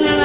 one.